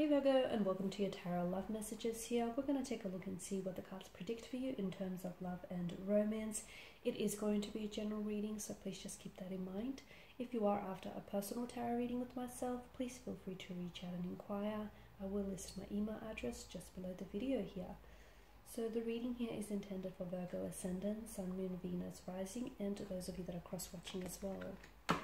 Hey Virgo, and welcome to your Tarot Love Messages here. We're going to take a look and see what the cards predict for you in terms of love and romance. It is going to be a general reading, so please just keep that in mind. If you are after a personal tarot reading with myself, please feel free to reach out and inquire. I will list my email address just below the video here. So the reading here is intended for Virgo Ascendant, Sun, Moon, Venus, Rising, and those of you that are cross-watching as well.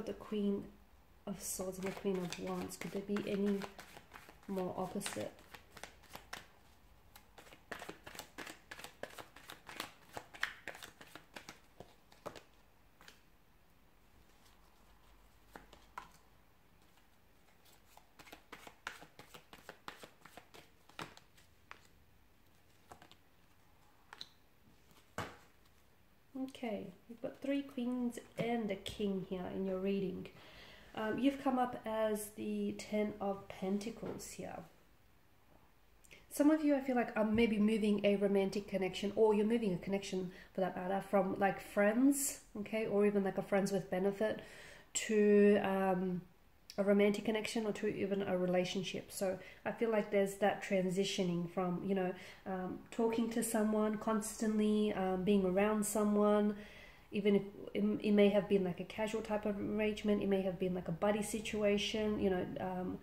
Got the Queen of Swords and the Queen of Wands. Could there be any more opposite? Okay, you've got three queens and a king here in your reading. Um, you've come up as the Ten of Pentacles here. Some of you, I feel like, are maybe moving a romantic connection, or you're moving a connection for that matter from like friends, okay, or even like a friends with benefit to um, a romantic connection or to even a relationship. So I feel like there's that transitioning from, you know, um, talking to someone constantly, um, being around someone, even if it, it, may have been like a casual type of arrangement, it may have been like a buddy situation, you know, um,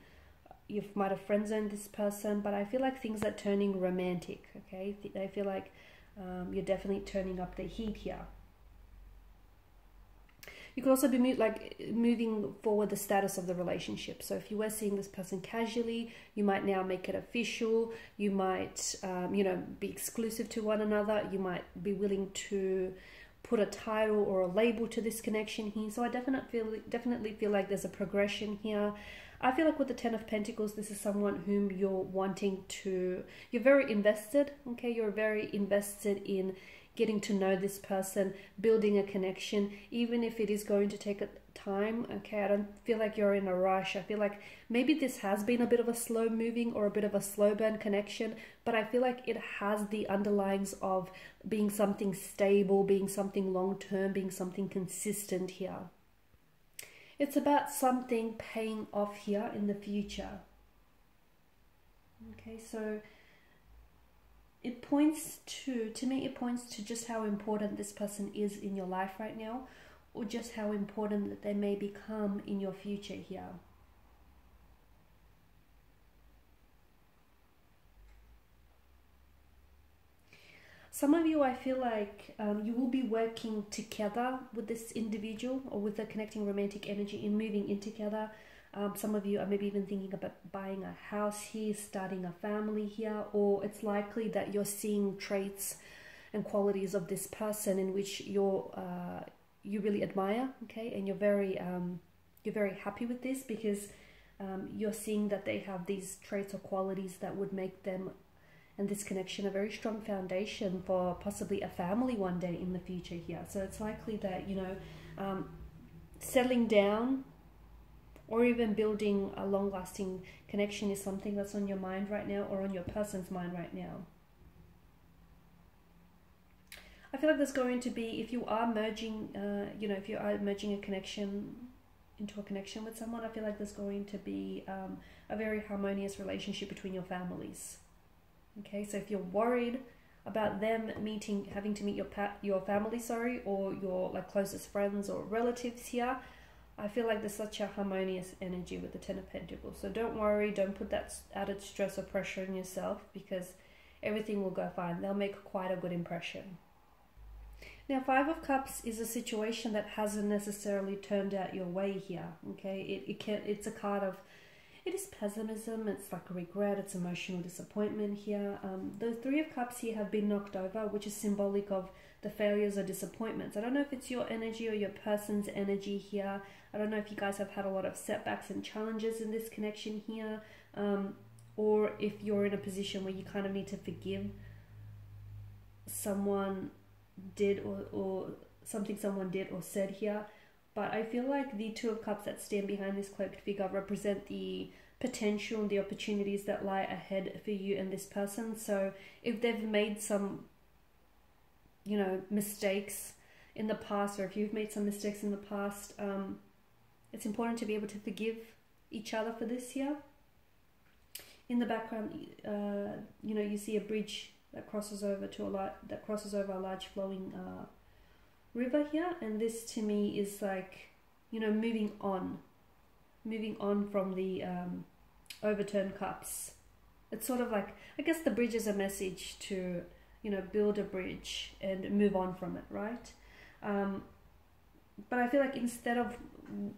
you might have friend zoned this person, but I feel like things are turning romantic, okay? I feel like um, you're definitely turning up the heat here. You could also be move, like moving forward the status of the relationship. So if you were seeing this person casually, you might now make it official. You might, um, you know, be exclusive to one another. You might be willing to put a title or a label to this connection here. So I definitely feel definitely feel like there's a progression here. I feel like with the Ten of Pentacles, this is someone whom you're wanting to, you're very invested, okay? You're very invested in getting to know this person, building a connection, even if it is going to take a time. Okay, I don't feel like you're in a rush. I feel like maybe this has been a bit of a slow moving or a bit of a slow burn connection, but I feel like it has the underlyings of being something stable, being something long term, being something consistent here. It's about something paying off here in the future. Okay, so it points to to me it points to just how important this person is in your life right now or just how important that they may become in your future here. Some of you i feel like um, you will be working together with this individual or with the connecting romantic energy in moving in together um, some of you are maybe even thinking about buying a house here, starting a family here, or it's likely that you're seeing traits and qualities of this person in which you're uh, you really admire, okay, and you're very um, you're very happy with this because um, you're seeing that they have these traits or qualities that would make them and this connection a very strong foundation for possibly a family one day in the future here. So it's likely that you know um, settling down or even building a long lasting connection is something that's on your mind right now or on your person's mind right now. I feel like there's going to be, if you are merging, uh, you know, if you are merging a connection into a connection with someone, I feel like there's going to be um, a very harmonious relationship between your families. Okay, so if you're worried about them meeting, having to meet your pa- your family, sorry, or your like closest friends or relatives here, I feel like there's such a harmonious energy with the Ten of Pentacles. So don't worry, don't put that added stress or pressure on yourself because everything will go fine. They'll make quite a good impression. Now, Five of Cups is a situation that hasn't necessarily turned out your way here. Okay, it, it can it's a card of it is pessimism, it's like regret, it's emotional disappointment here. Um, the Three of Cups here have been knocked over, which is symbolic of the failures or disappointments. I don't know if it's your energy or your person's energy here. I don't know if you guys have had a lot of setbacks and challenges in this connection here. Um, or if you're in a position where you kind of need to forgive someone did or, or something someone did or said here. But I feel like the Two of Cups that stand behind this cloaked figure represent the potential and the opportunities that lie ahead for you and this person. So if they've made some, you know, mistakes in the past, or if you've made some mistakes in the past, um, it's important to be able to forgive each other for this here. In the background, uh, you know, you see a bridge that crosses over to a lot that crosses over a large flowing uh, river here, and this to me is like, you know, moving on, moving on from the um, overturned cups. It's sort of like I guess the bridge is a message to you know build a bridge and move on from it, right? Um, but I feel like instead of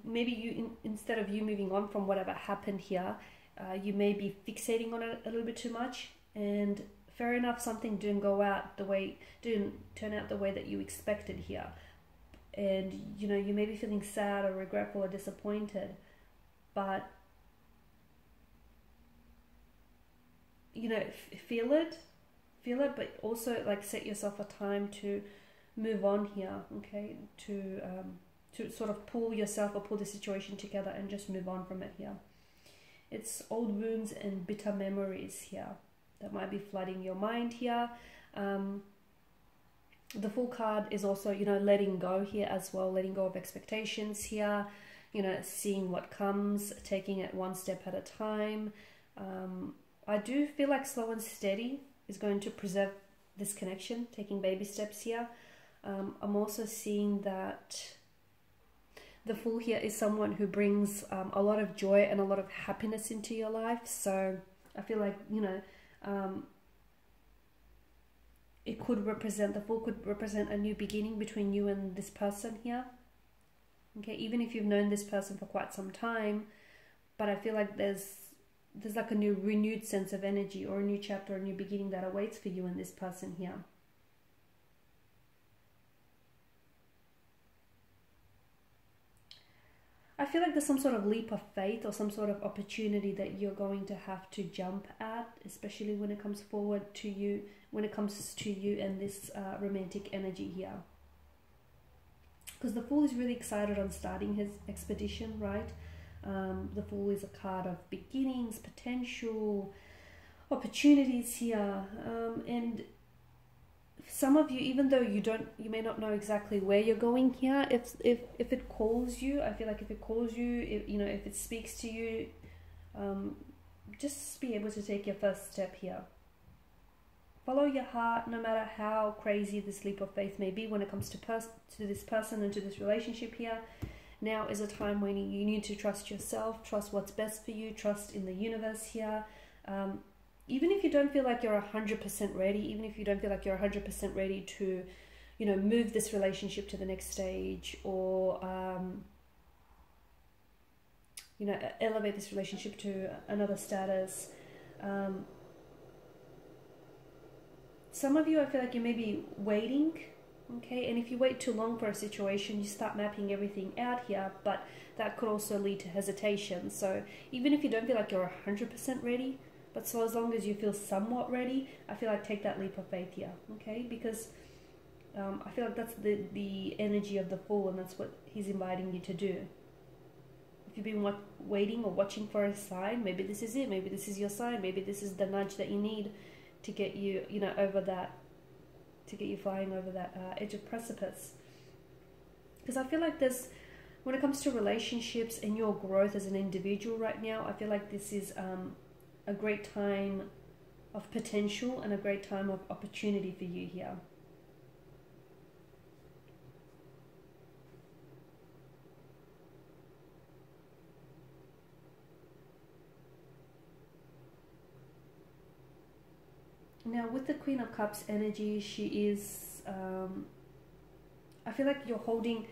maybe you in, instead of you moving on from whatever happened here, uh, you may be fixating on it a little bit too much. And fair enough, something didn't go out the way didn't turn out the way that you expected here, and you know you may be feeling sad or regretful or disappointed, but you know feel it, feel it, but also like set yourself a time to move on here, okay? To um, to sort of pull yourself or pull the situation together and just move on from it here. It's old wounds and bitter memories here that might be flooding your mind here. Um, the Fool card is also, you know, letting go here as well, letting go of expectations here, you know, seeing what comes, taking it one step at a time. Um, I do feel like slow and steady is going to preserve this connection, taking baby steps here. Um, I'm also seeing that the Fool here is someone who brings um, a lot of joy and a lot of happiness into your life. So I feel like, you know, um, it could represent, the Fool could represent a new beginning between you and this person here. Okay, even if you've known this person for quite some time, but I feel like there's there's like a new renewed sense of energy or a new chapter, a new beginning that awaits for you and this person here. I feel like there's some sort of leap of faith or some sort of opportunity that you're going to have to jump at, especially when it comes forward to you, when it comes to you and this uh, romantic energy here. Because the Fool is really excited on starting his expedition, right? Um, the Fool is a card of beginnings, potential, opportunities here, um, and some of you even though you don't you may not know exactly where you're going here if if if it calls you i feel like if it calls you if, you know if it speaks to you um, just be able to take your first step here. Follow your heart no matter how crazy this leap of faith may be when it comes to pers- to this person and to this relationship here. Now is a time when you need to trust yourself trust what's best for you trust in the universe here. Um, even if you don't feel like you're 100% ready, even if you don't feel like you're 100% ready to, you know, move this relationship to the next stage or, um, you know, elevate this relationship to another status. Um, some of you, I feel like you may be waiting, okay? And if you wait too long for a situation, you start mapping everything out here, but that could also lead to hesitation. So even if you don't feel like you're 100% ready, but so as long as you feel somewhat ready, I feel like take that leap of faith here, okay? Because um, I feel like that's the, the energy of the Fool, and that's what he's inviting you to do. If you've been waiting or watching for a sign, maybe this is it. Maybe this is your sign. Maybe this is the nudge that you need to get you, you know, over that, to get you flying over that uh, edge of precipice. Because I feel like there's, when it comes to relationships and your growth as an individual right now, I feel like this is um, a great time of potential and a great time of opportunity for you here. Now, with the Queen of Cups energy, she is, um, I feel like you're holding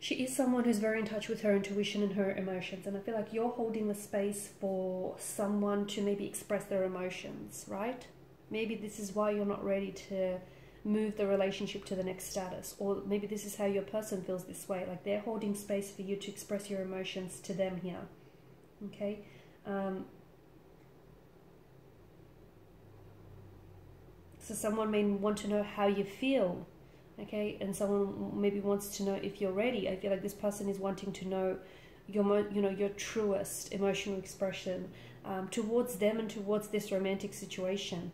she is someone who's very in touch with her intuition and her emotions. And I feel like you're holding the space for someone to maybe express their emotions, right? Maybe this is why you're not ready to move the relationship to the next status. Or maybe this is how your person feels this way. Like they're holding space for you to express your emotions to them here. Okay? Um, so someone may want to know how you feel okay, and someone maybe wants to know if you're ready. I feel like this person is wanting to know your you know your truest emotional expression um, towards them and towards this romantic situation.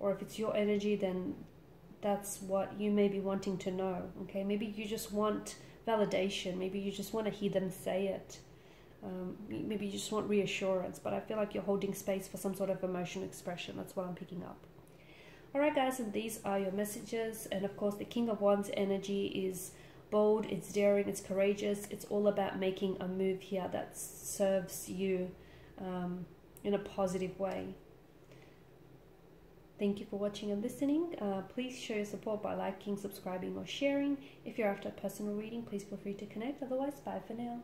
Or if it's your energy then that's what you may be wanting to know okay? Maybe you just want validation. Maybe you just want to hear them say it. Um, maybe you just want reassurance. But i feel like you're holding space for some sort of emotional expression. That's what i'm picking up all right guys and these are your messages and of course the king of wands energy is bold, it's daring, it's courageous. It's all about making a move here that serves you um, in a positive way. Thank you for watching and listening. Uh, please show your support by liking, subscribing, or sharing. If you're after a personal reading, please feel free to connect. Otherwise, bye for now.